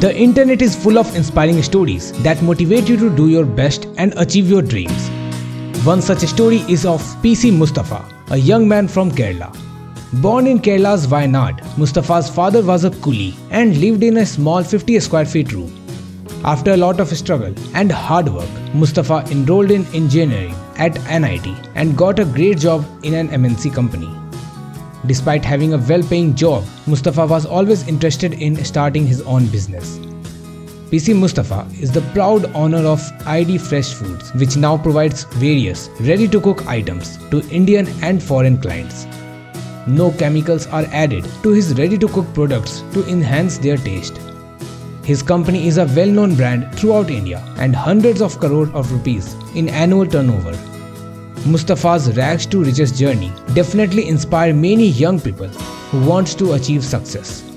The internet is full of inspiring stories that motivate you to do your best and achieve your dreams. One such story is of PC Mustafa, a young man from Kerala. Born in Kerala's Wayanad, Mustafa's father was a coolie and lived in a small 50 square feet room. After a lot of struggle and hard work, Mustafa enrolled in engineering at NIT and got a great job in an MNC company. Despite having a well paying job, Mustafa was always interested in starting his own business. PC Mustafa is the proud owner of ID Fresh Foods, which now provides various ready to cook items to Indian and foreign clients. No chemicals are added to his ready to cook products to enhance their taste. His company is a well known brand throughout India and hundreds of crores of rupees in annual turnover. Mustafa's rags to riches journey definitely inspired many young people who want to achieve success.